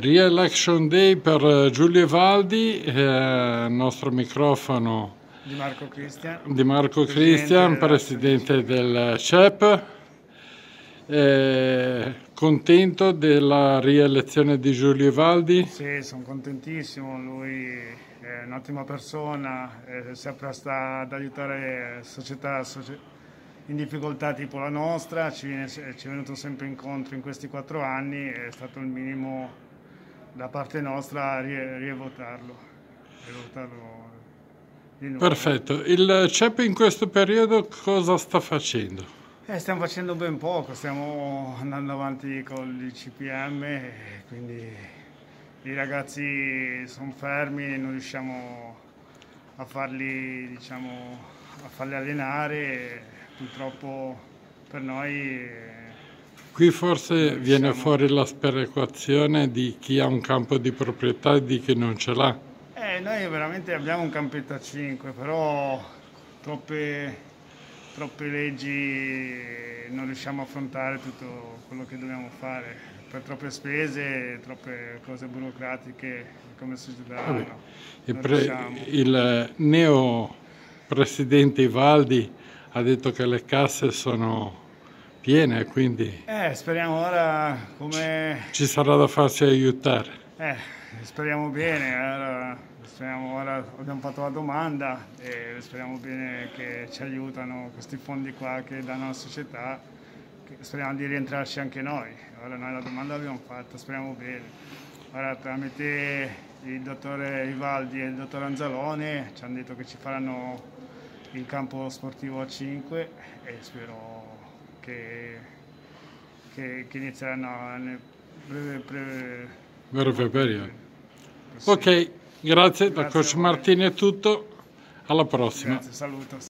Re-election day per eh, Giulio Evaldi, eh, nostro microfono di Marco Cristian, di Marco Cristian presidente del CEP. Eh, contento della rielezione di Giulio Evaldi? Sì, sono contentissimo, lui è un'ottima persona, è sempre sta ad aiutare società in difficoltà tipo la nostra, ci, viene, ci è venuto sempre incontro in questi quattro anni, è stato il minimo da parte nostra rievotarlo. rievotarlo Perfetto. Il CEP in questo periodo cosa sta facendo? Eh, stiamo facendo ben poco, stiamo andando avanti con il CPM, quindi i ragazzi sono fermi, non riusciamo a farli, diciamo, a farli allenare, purtroppo per noi Qui forse viene fuori la sperequazione di chi ha un campo di proprietà e di chi non ce l'ha. Eh, noi veramente abbiamo un campetto a 5, però troppe, troppe leggi non riusciamo a affrontare tutto quello che dobbiamo fare. Per troppe spese, troppe cose burocratiche come società. No, il, pre, il neo presidente Ivaldi ha detto che le casse sono piene, quindi... Eh, speriamo ora come... Ci sarà da farsi aiutare. Eh, speriamo bene, allora, speriamo ora abbiamo fatto la domanda e speriamo bene che ci aiutano questi fondi qua che danno alla società, speriamo di rientrarci anche noi. Ora noi la domanda l'abbiamo fatta, speriamo bene. Ora tramite il dottore Ivaldi e il dottor Anzalone ci hanno detto che ci faranno il campo sportivo a 5 e spero che, che, che inizieranno nel breve, breve, breve periodo. Sì. Ok, grazie, grazie da Coach Martini è tutto, alla prossima. Grazie, saluto.